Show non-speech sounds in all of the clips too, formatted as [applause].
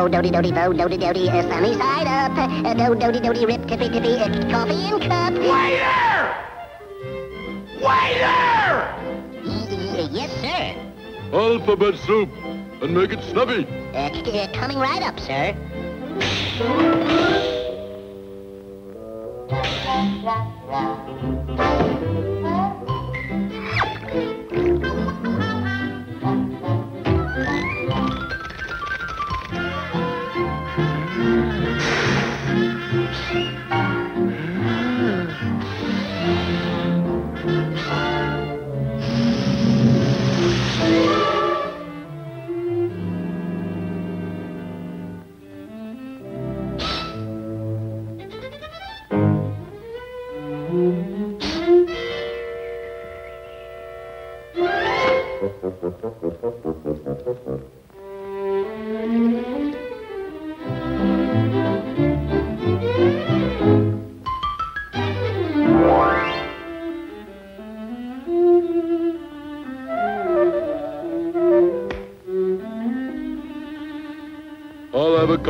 Uh, road dody dody bo dody dody uh, sunny side up. Uh, do dody dody rip tippy tippy uh, coffee and cup. Waiter! Waiter! Y- y- yes, sir. Alphabet soup. And make it snappy. Uh, c- coming right up, sir. [laughs]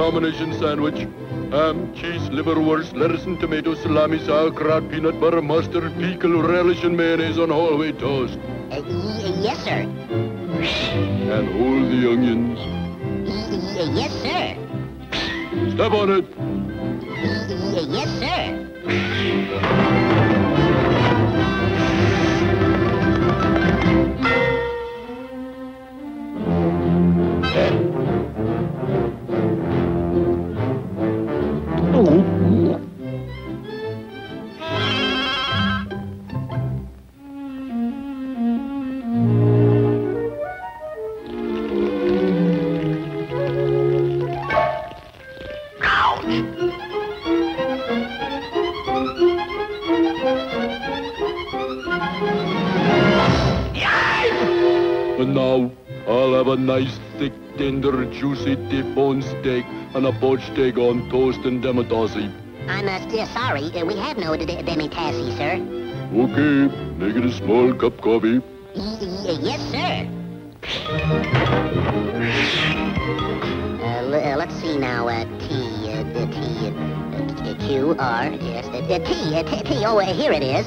combination sandwich. Ham, cheese, liverwurst, lettuce and tomato, salami, sauerkraut, peanut butter, mustard, pickle, relish, and mayonnaise on whole wheat toast. Uh, y- yes, sir. And all the onions. Y- y- yes, sir. Step on it. Now, I'll have a nice, thick, tender, juicy T-bone steak and a poached egg on toast and demitasse. I'm uh, still sorry. Uh, we have no d- d- demi-tassy, sir. Okay, make it a small cup coffee. Y- y- yes, sir. Uh, uh, let's see now. Uh, T, uh, T, uh, uh, Q, R, yes, uh, uh, T, uh, T, T. Oh, uh, here it is.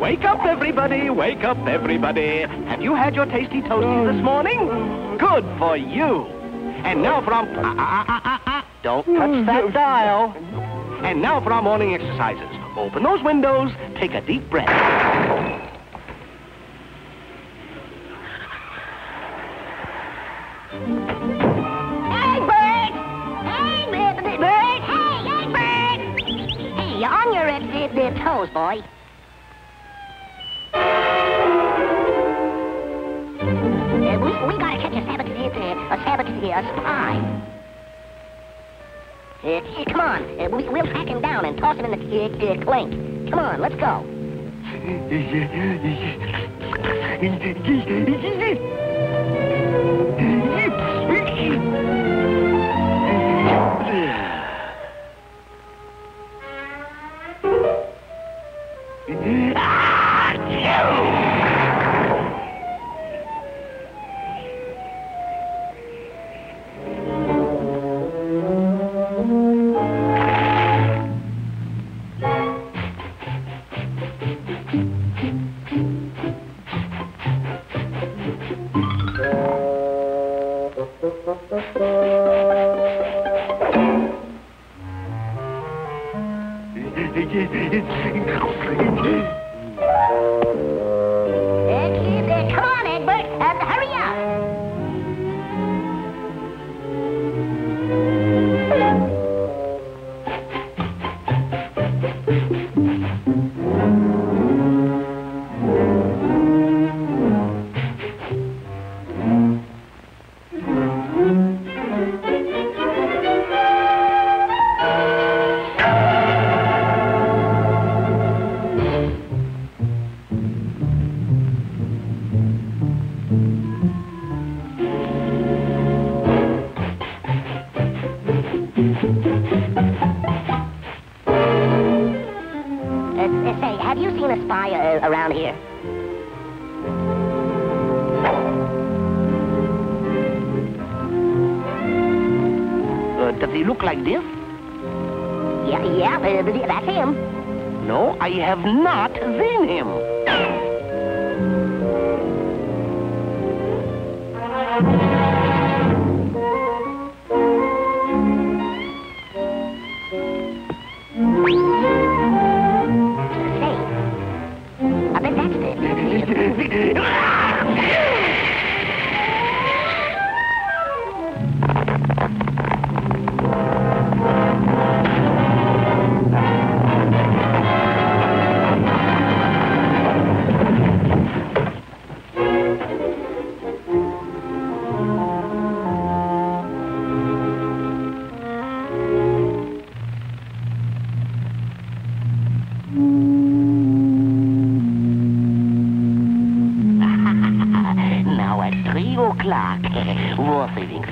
Wake up, everybody. Wake up, everybody. Have you had your tasty toasties this morning? Good for you. And now for our... Ah, ah, ah, ah, ah. Don't touch that dial. And now for our morning exercises. Open those windows, take a deep breath. Hey, Bert! Hey, Bert! Bert! Hey, hey, Bert! Hey, you're on your uh, uh, uh, toes, boy. A spy. Uh, come on, uh, we, we'll track him down and toss him in the uh, clink. Come on, let's go. [laughs]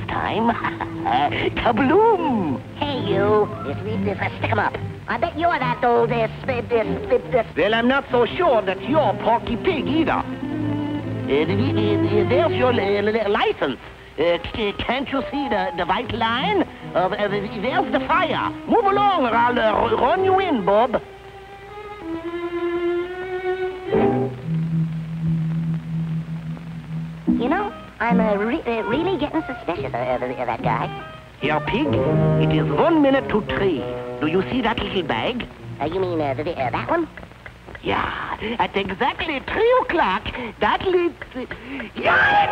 time. [laughs] Kabloom! Hey, you. This, this, uh, stick 'em up. I bet you're that old, this, this, this, this. Well, I'm not so sure that you're Porky Pig either. Th- th- th- there's your li- li- license. Can't you see the, the white line? There's the fire. Move along or I'll run you in, Bob. I'm uh, re- uh, really getting suspicious of, of, of that guy. Here, Pig, it is one minute to three. Do you see that little bag? Uh, you mean uh, the, uh, that one? Yeah, at exactly three o'clock, that little... Yeah!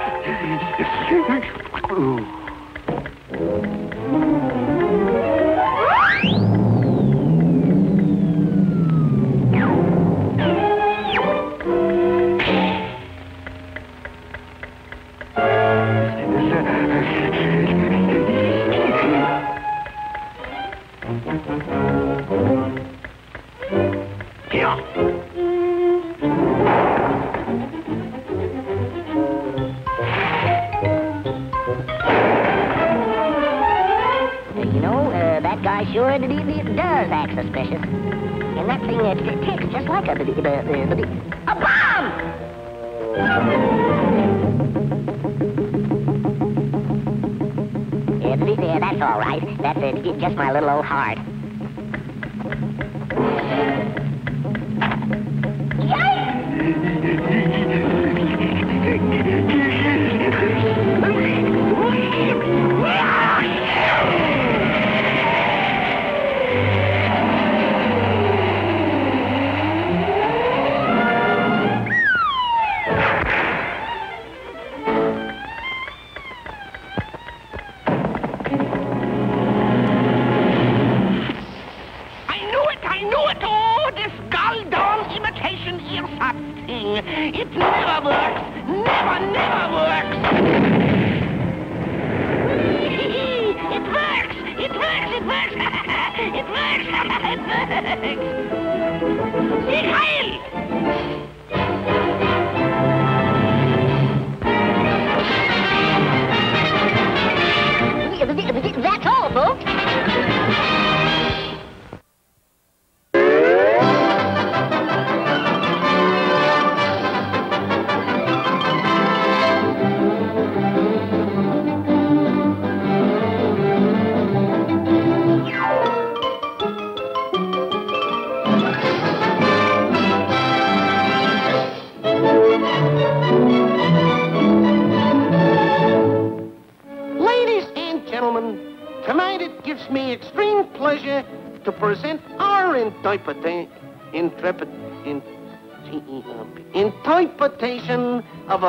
That sure d- d- d- does act suspicious. And that thing uh, t- ticks just like a... A, bomb! Yeah, d- d- yeah, that's all right. That's just my little old heart.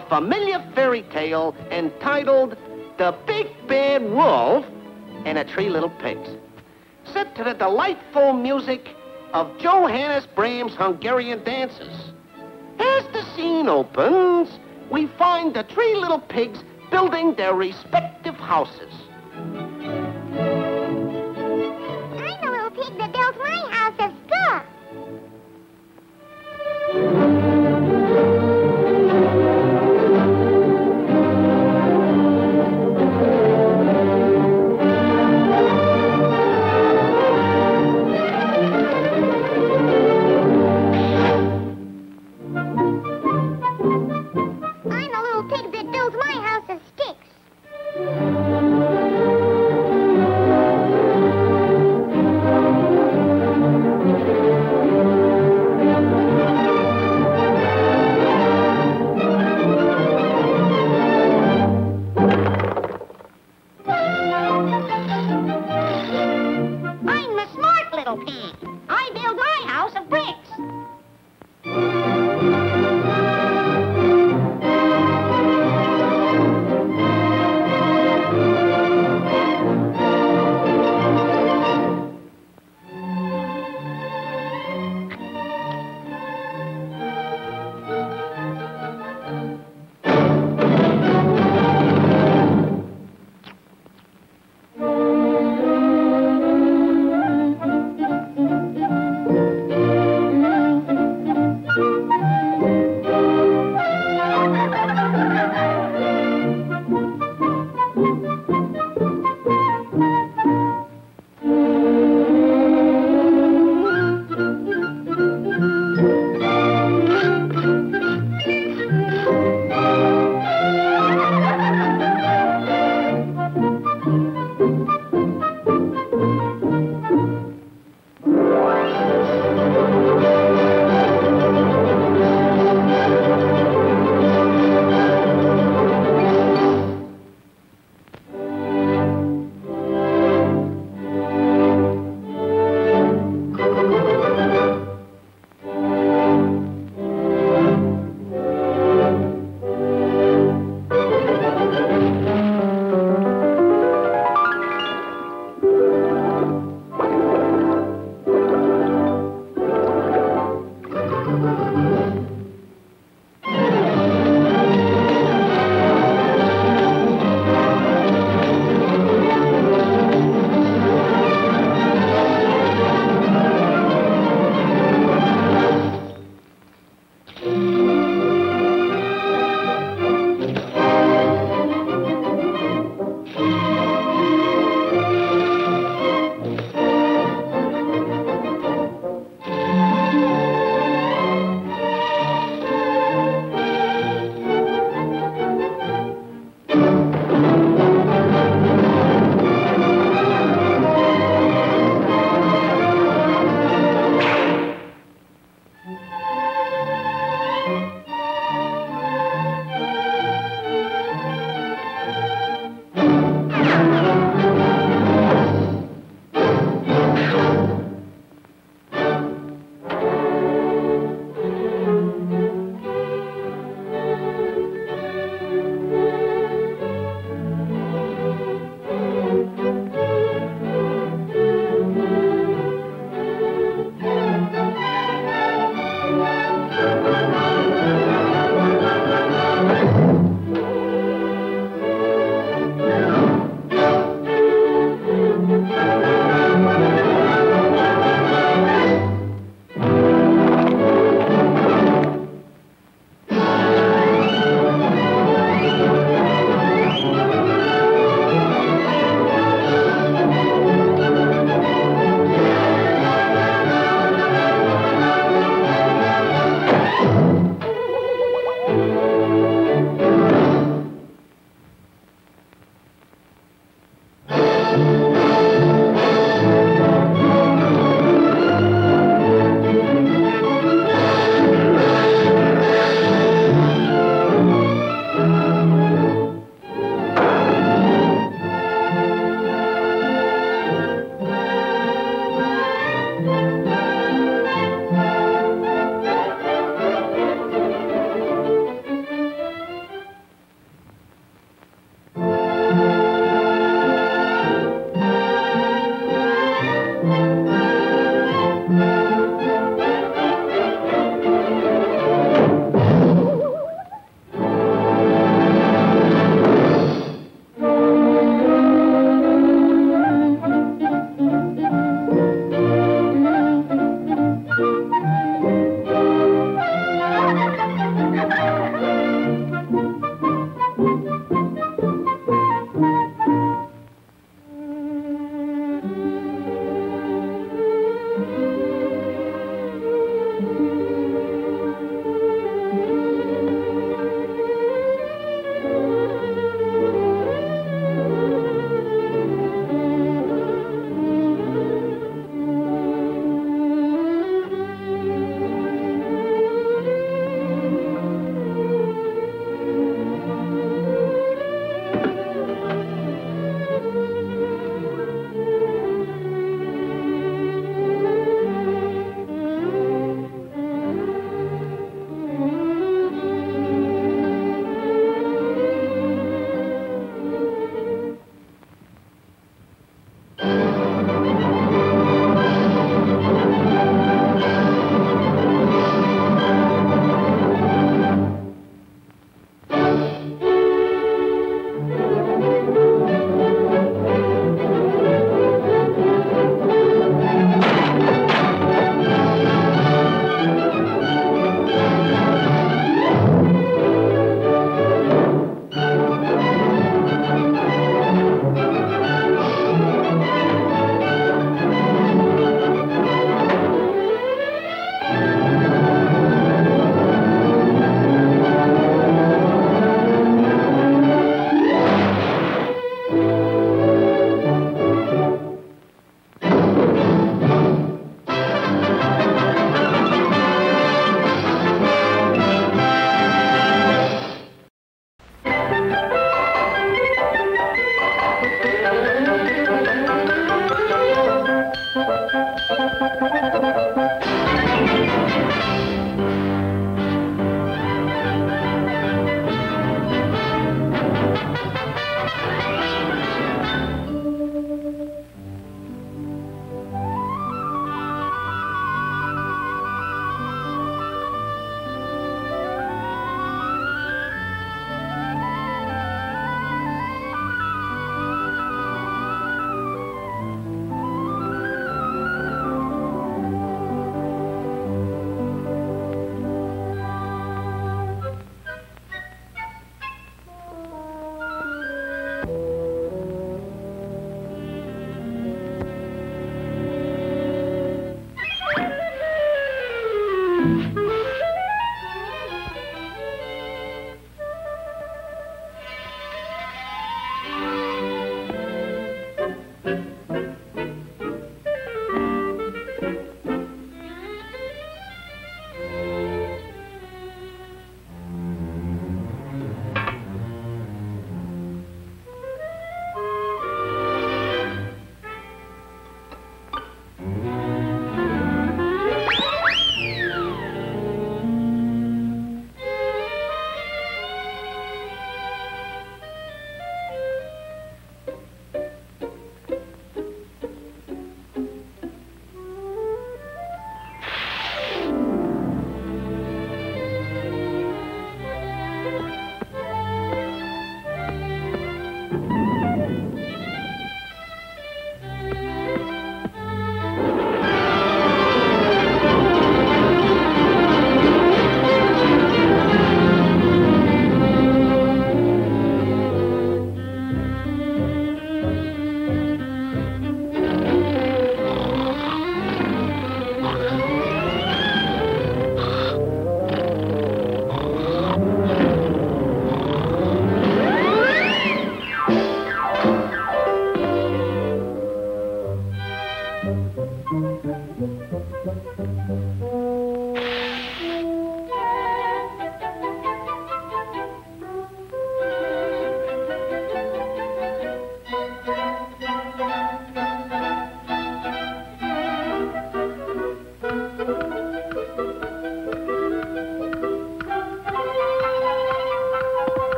A familiar fairy tale entitled The Big Bad Wolf and the Three Little Pigs, set to the delightful music of Johannes Brahms' Hungarian dances. As the scene opens, we find the three little pigs building their respective houses. I'm the little pig that built my house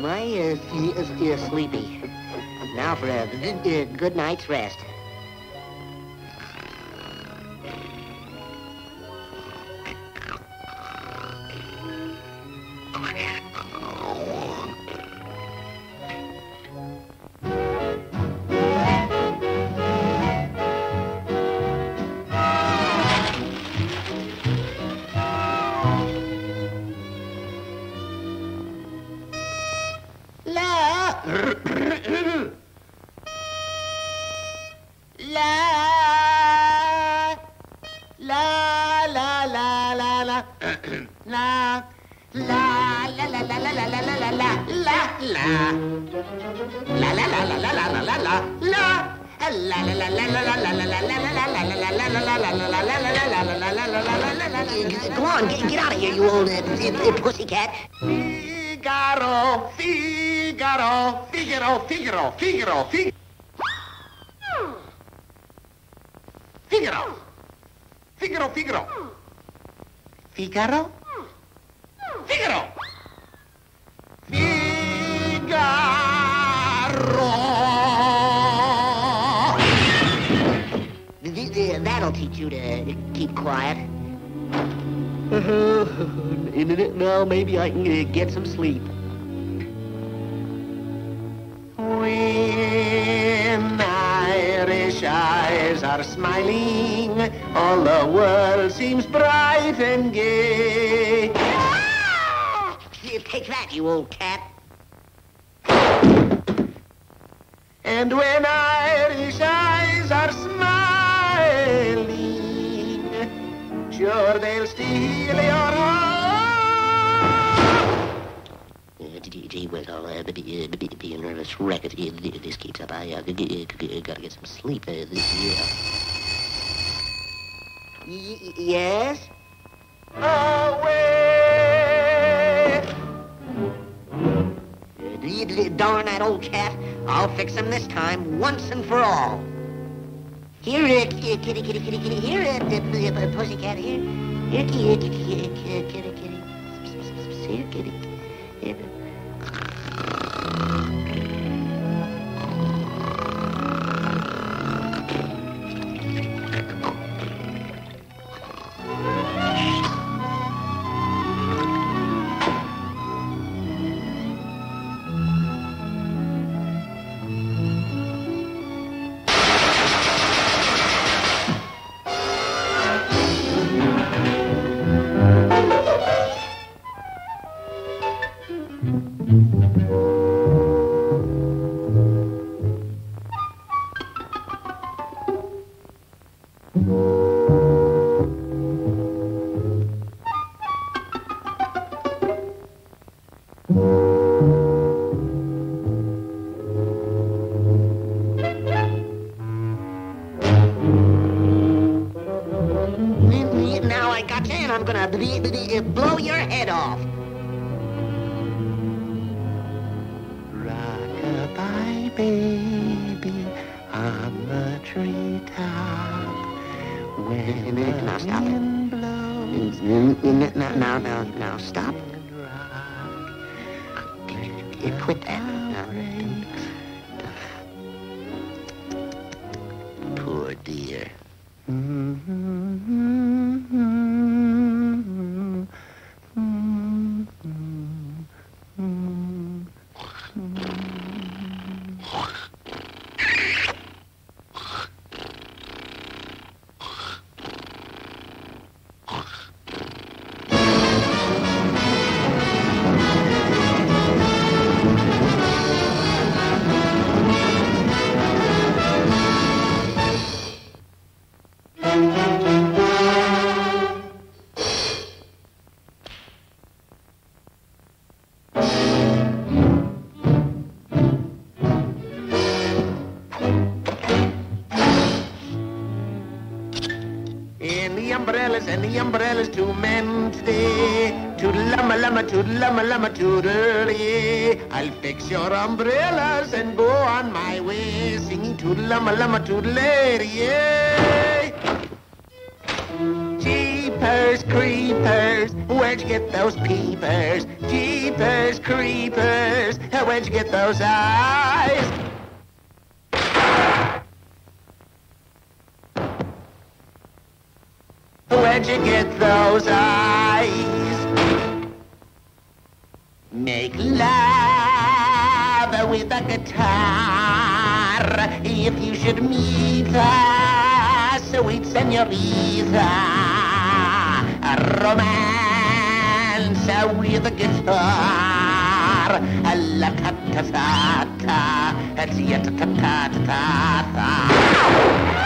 my ears, you're sleepy. Now for a good night's rest. Get some sleep. When Irish eyes are smiling, all the world seems bright and gay. Take that, you old cat. And when Irish eyes are smiling, sure they'll steal your Gee whiz, I'll uh, be, uh, be, be a nervous wreck if uh, this keeps up. I uh, g- g- gotta get some sleep uh, this year. Y- yes? Away! Uh, darn that old cat. I'll fix him this time, once and for all. Here, uh, k- kitty, kitty, kitty, kitty. Here, uh, uh, pussycat, here. Here, kitty, kitty, kitty, kitty, kitty. Here, kitty. Baby on the treetop. When Now the stop it. wind blows Now, now, now, now, stop. and rock, You Quit that. Umbrellas and go on my way, singing toodle-lama, lama, toodle-yay. Gee, Jeepers creepers, where'd you get those peepers? Jeepers creepers, where'd you get those eyes? Where'd you get those eyes? Make love with a guitar if you should meet a sweet senorita. A romance with a guitar. A la ta ta ta ta, ta ta ta ta ta.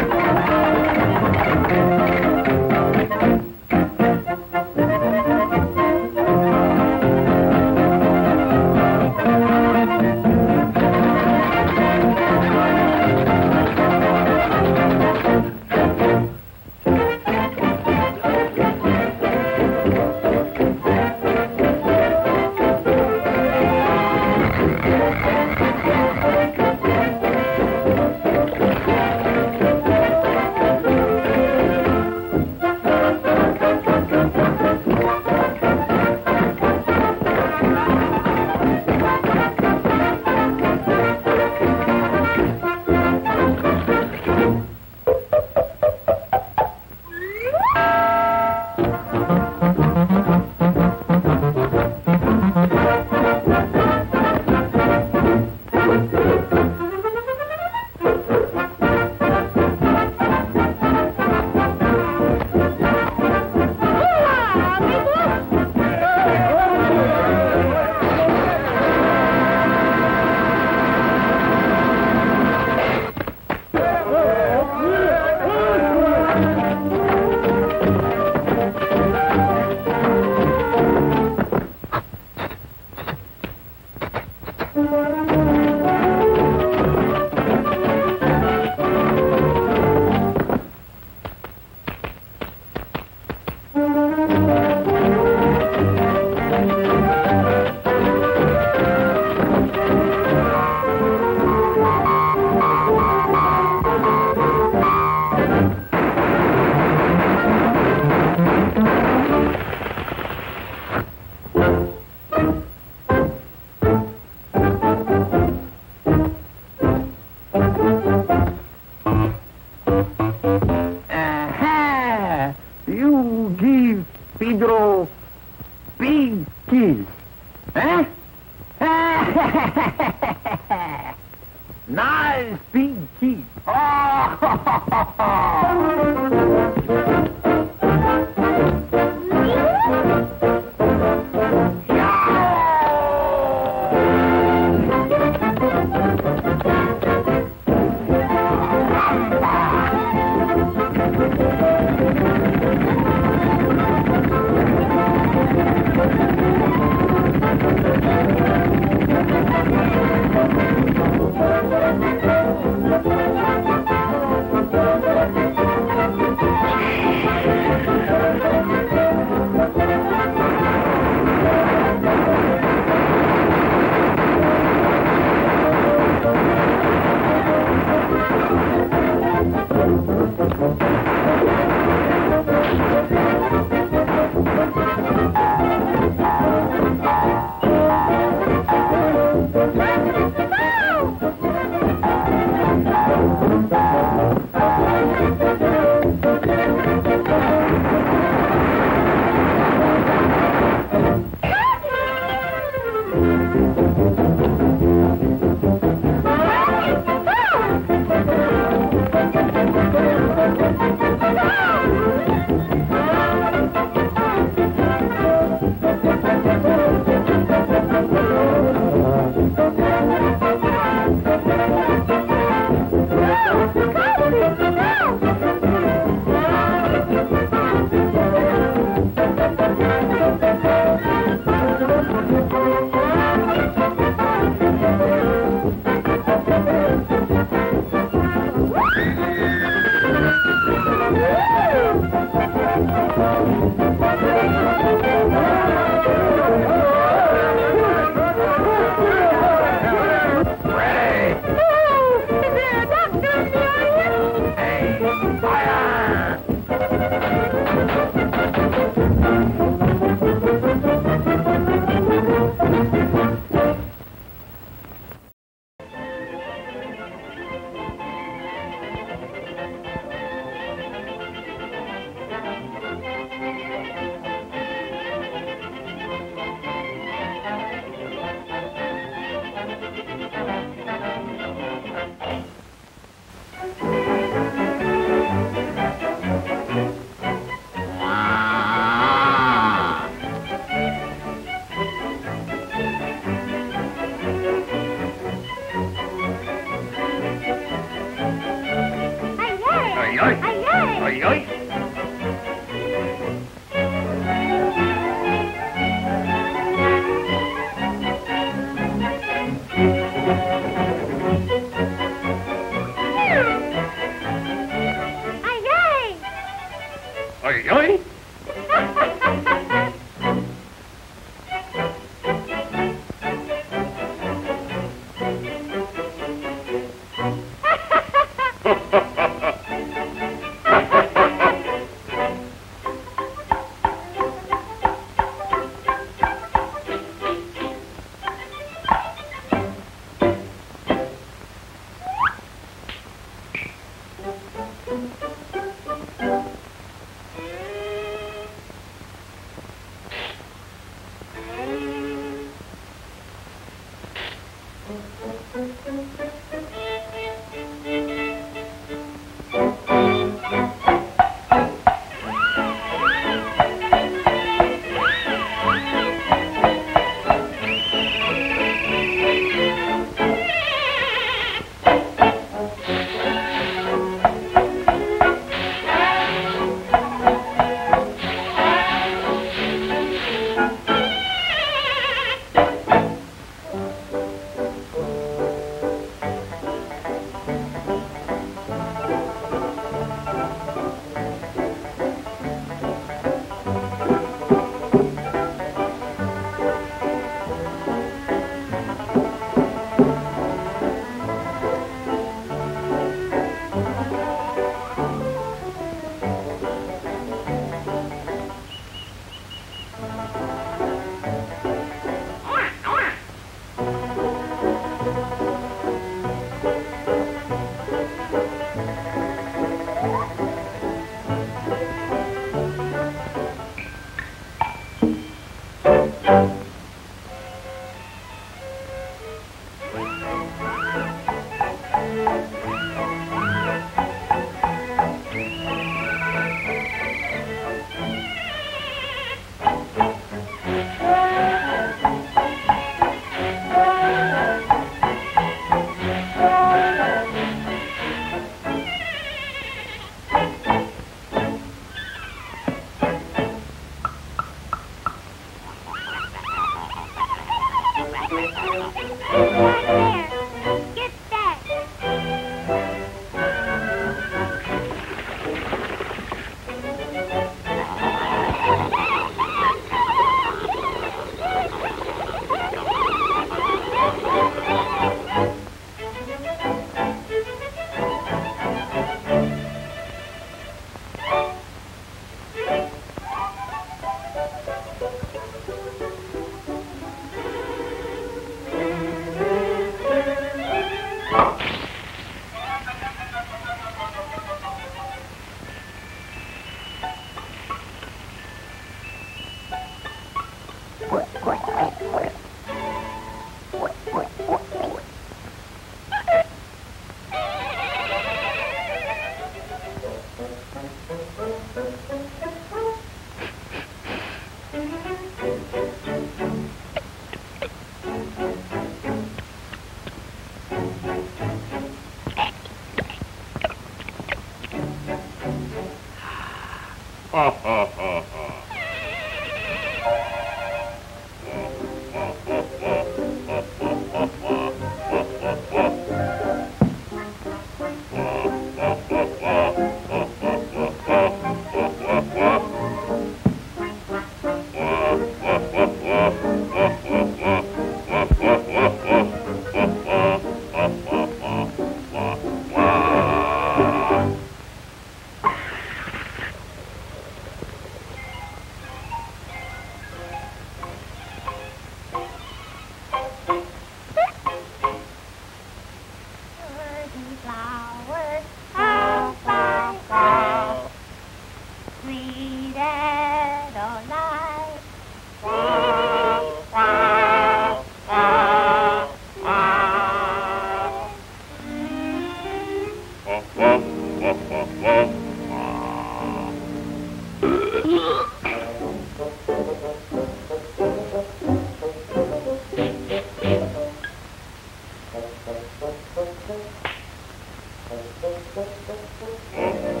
Música